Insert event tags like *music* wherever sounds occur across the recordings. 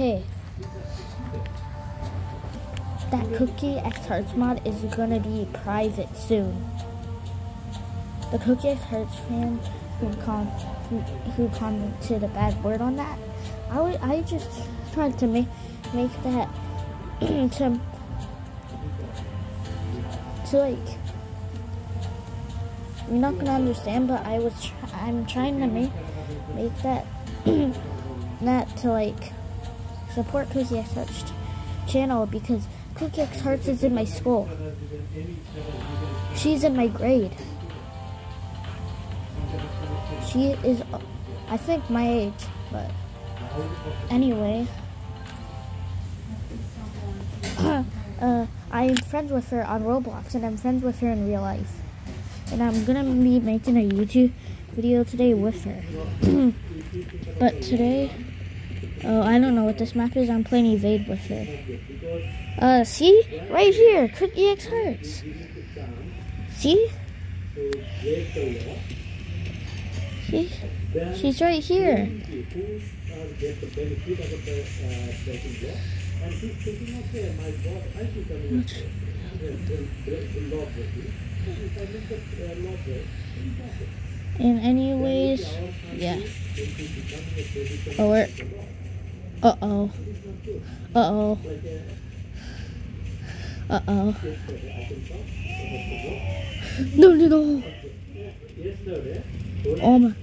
Okay. That Cookie X Hearts mod is gonna be private soon. The Cookie X Hearts fan who com who, commented a bad word on that, I I just tried to make make that *clears throat* to to like you're not gonna understand, but I was tr- I'm trying to make make that *clears throat* that to like support Cookie X Hearts channel because Cookie X Hearts is in my school. She's in my grade. She is, I think, my age, but anyway. *coughs* uh, I'm friends with her on Roblox, and I'm friends with her in real life. And I'm gonna be making a YouTube video today with her. *coughs* but today, oh, I don't know what this map is. I'm playing Evade with her. Uh, see? Right here, Cookie X Hearts. See? See? She's right here. In anyways, yeah. Oh, we're. Uh oh. Uh oh. Uh oh. No, no, no. Oh my.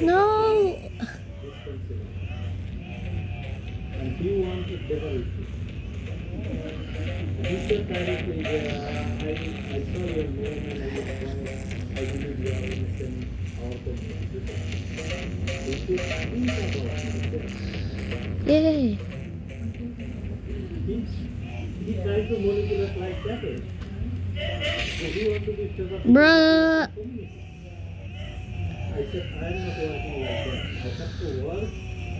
No. I, saw your name and I just wanted, I believe you are innocent or something. He should think about it. Yay. He, he tried to manipulate like that. So he want to be favored Bruh. I said, I am not working like that. I have to work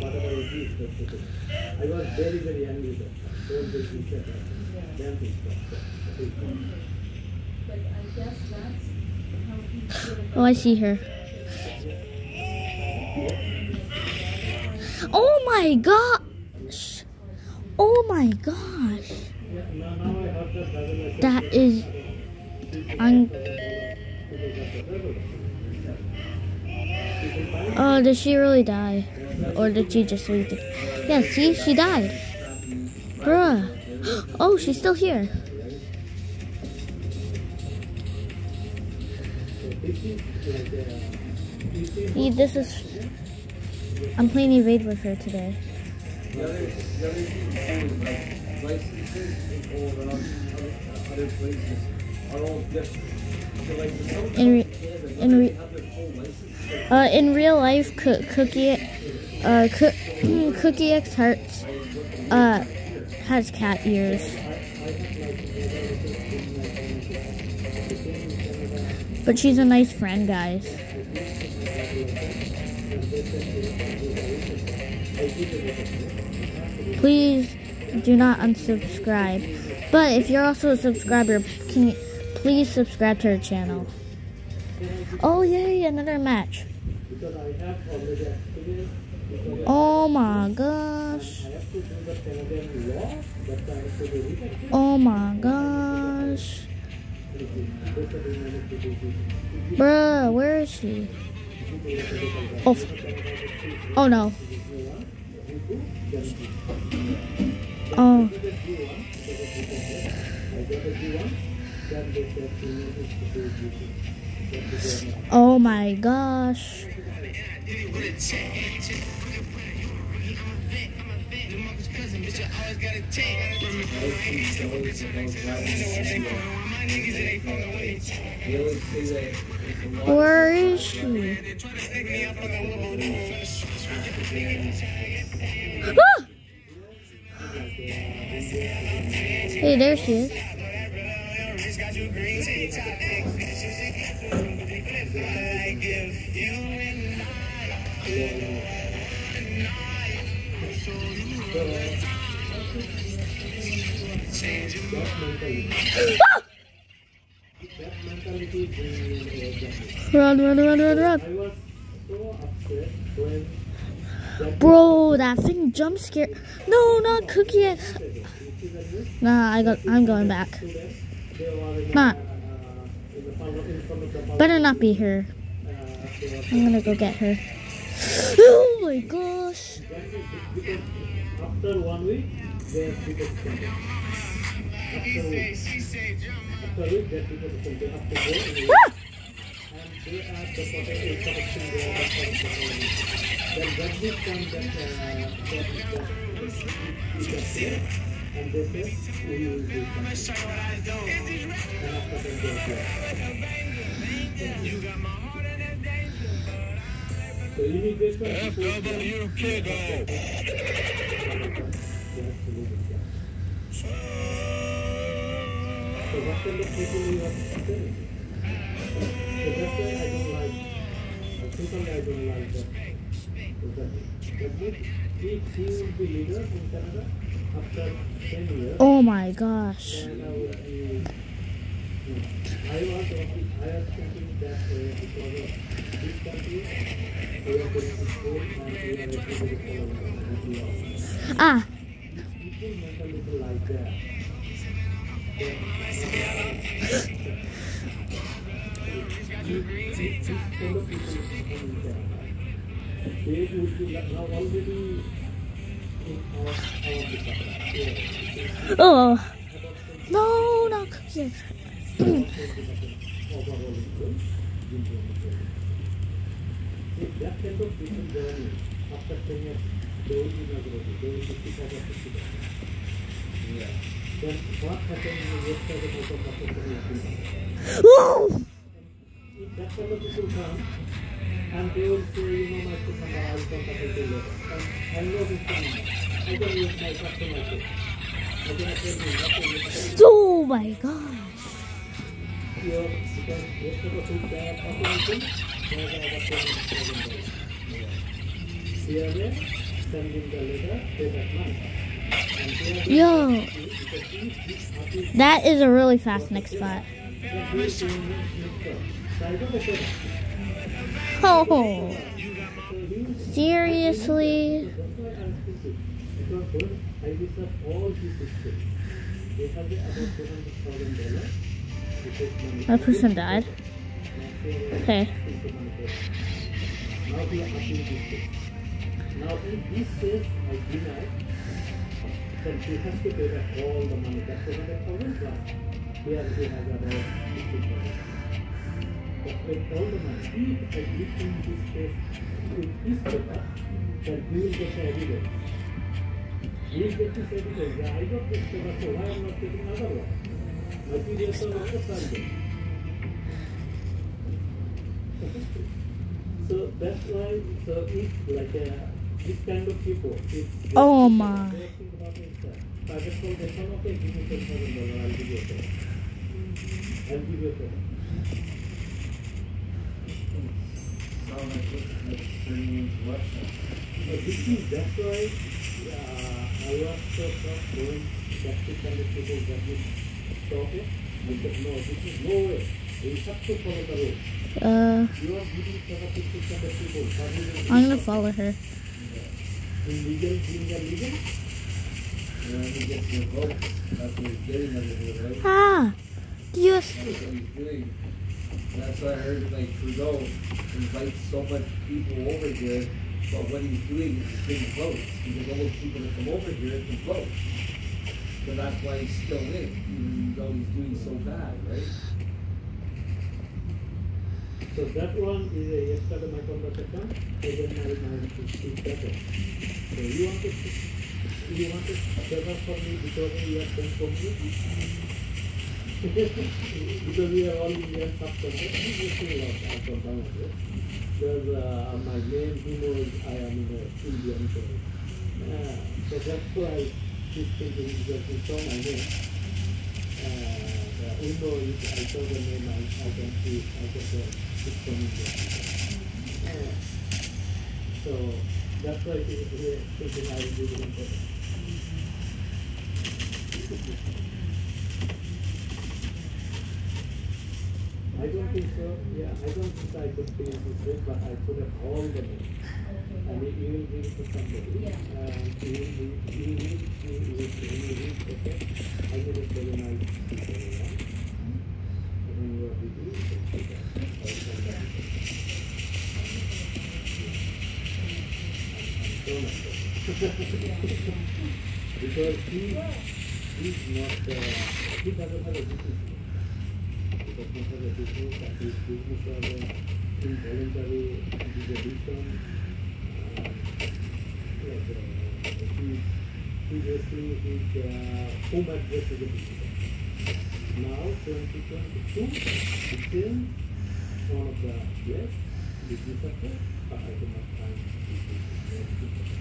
whatever it is that to do. I was very, very angry that. Don't take this at. Damn this stuff. But I guess that's how he sort of Oh, I see her. Oh my gosh. Oh my gosh. That is. Un- oh, did she really die? Or did she just leave? Yeah, see? She died. Bruh. Oh, she's still here. This is. I'm playing Evade with her today. In uh, In real life, Coo- Cookie, uh, Coo- Cookie X Hearts, uh, has cat ears. But she's a nice friend, guys. Please do not unsubscribe. But if you're also a subscriber, can you please subscribe to her channel. Oh yay, another match. Oh my gosh. Oh my gosh. Bruh, where is she? Oh, oh no. Oh. Oh my gosh. Where is she? Hey, there she is. Ah! Run, run, run, run, run. I was so upset when that Bro, that thing jump scare. No, not Cookie. Nah, I got. I'm going back. student, they were in, Not. in the front of, in front of the park, Better not be her. I'm gonna go get her. *gasps* Oh my gosh. After one week, they are people the protecting, protecting. Then when this time that that is that is that and they say we will do something. And after that they are there. So what kind of people you to stay? So that's why I don't like, simply I don't like that. That that means if he will be leader in Canada after 10 years, Oh my gosh. I was thinking that because of this country, we are going to school and we are able to. Ah, mentality like that. They would be like now already in our our department. Yeah, oh. No, not Cookie X. overall income, If that kind of people join after 10 years, they will be migrated, they will be 55 or 60 Yeah. Then what happens in the rest of the motor market is Woo! If that my Oh my gosh. your, because rest of the people they are population, they are about 20,000 Here, sending the letter, pay that money. Yo, that is a really fast next spot. Are doing things next door. So I don't know Oh, seriously? I'm thinking, because when I research all these systems, they have the about two hundred thousand dollars to take money. That person died. Okay. Now we are appealing this case. If this says I deny, then he has to pay back all the money. That's two hundred thousand plus. Here he has about fifty thousand. But with all the if I give him this case with this paper, then he will get the evidence. He will get this evidence. Yeah, I got this paper, so why am I not another one? Materials are. So that's why, so if like uh, this kind of people, if Oh my. about- they think about it, sir. So I just told them, "Oh, okay, give me ten thousand dollars, I'll give you a paper. I'll give you a paper. Russia. This is, why uh, I was so shocked when that this kind of people that would stop it. Said, no, this is no way. We have to follow the rules. Uh, to? I'm gonna follow her. Ah, the That's what I heard like Trudeau invites so much people over here, but what he's doing is he's getting votes because all those people that come over here can vote. So that's why he's still in, even though he's doing so bad, right? So that one is a yesterday my conversation, again my mind to speak better. So you want to, you want to favor for me because we are same company? Because we are all Indian love. Because uh, my name, he knows I am in a Indian so, uh, so that's why this thing is just so my name. Uh, the I saw the name, I, I can see, I can tell it's from India. Uh, so that's why he is thinking I will give it *laughs* I don't think so. Yeah, I don't think I could finish this way, but I could have all the names. you you will give it to somebody. Yeah. And you will, you will, you will, you okay? I made it very nice. picture, you know? And then you are busy, you can see that. I will come back. I'm, I'm so because he he's not uh, he doesn't have a business. He does not have a business and his business are uh, involuntary he's previously his uh, home address business. Now 2022 still one of the yes business address, but I do not find business.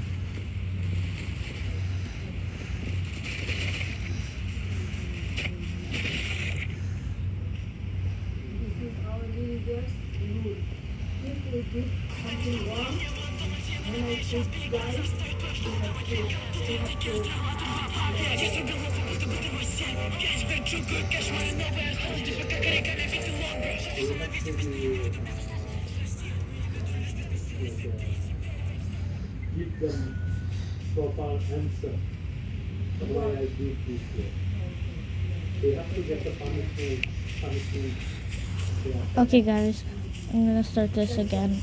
Okay, guys, I'm gonna start this again.